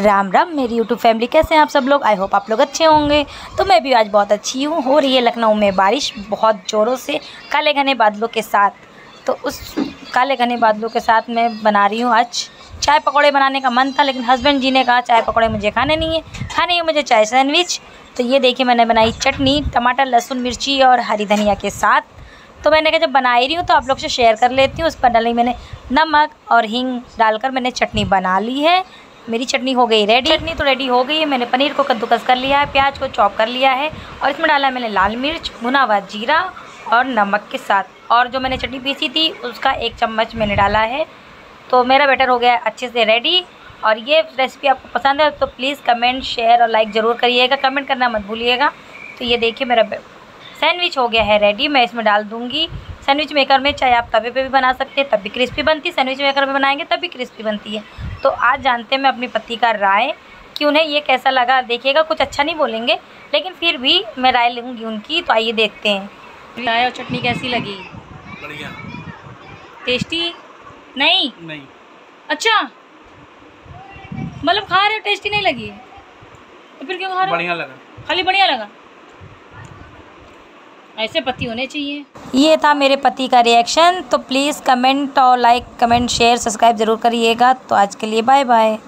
राम राम, मेरी YouTube family कैसे हैं आप सब लोग? आई होप आप लोग अच्छे होंगे। तो मैं भी आज बहुत अच्छी हूँ। हो रही है लखनऊ में बारिश, बहुत ज़ोरों से काले घने बादलों के साथ। तो उस काले घने बादलों के साथ मैं बना रही हूँ आज चाय पकौड़े बनाने का मन था, लेकिन हस्बैंड जी ने कहा, चाय पकौड़े मुझे खाने नहीं है। खाने है मुझे चाय सैंडविच तो ये देखिए, मैंने बनाई चटनी, टमाटर, लहसुन, मिर्ची और हरी धनिया के साथ। तो मैंने कहा, जब बना ही रही हूँ तो आप लोग से शेयर कर लेती हूँ। उस पर डाली मैंने नमक और हींग डालकर मैंने चटनी बना ली है। मेरी चटनी हो गई रेडी चटनी तो रेडी हो गई है। मैंने पनीर को कद्दूकस कर लिया है, प्याज को चॉप कर लिया है और इसमें डाला मैंने लाल मिर्च, भुना हुआ जीरा और नमक के साथ। और जो मैंने चटनी पीसी थी, उसका एक चम्मच मैंने डाला है। तो मेरा बैटर हो गया अच्छे से रेडी और ये रेसिपी आपको पसंद है तो प्लीज़ कमेंट शेयर और लाइक ज़रूर करिएगा। कमेंट करना मत भूलिएगा। तो ये देखिए मेरा सैंडविच हो गया है रेडी मैं इसमें डाल दूँगी। सैंडविच मेकर में चाहे आप तवे पे भी बना सकते हैं तब भी क्रिस्पी बनती है। सैंडविच मेकर में बनाएँगे तब भी क्रिस्पी बनती है। तो आज जानते हैं मैं अपनी पति का राय कि उन्हें ये कैसा लगा? देखिएगा कुछ अच्छा नहीं बोलेंगे लेकिन फिर भी मैं राय लूँगी उनकी तो आइए देखते हैं। राय और चटनी कैसी लगी? बढ़िया। टेस्टी? नहीं? नहीं। अच्छा। मतलब खा रहे हो टेस्टी नहीं लगी? तो फिर क्यों खा रहे हो? बढ़िया लगा। खाली बढ़िया लगा? ऐसे पति होने चाहिए। ये था मेरे पति का रिएक्शन तो प्लीज़ कमेंट और लाइक कमेंट शेयर सब्सक्राइब ज़रूर करिएगा। तो आज के लिए बाय बाय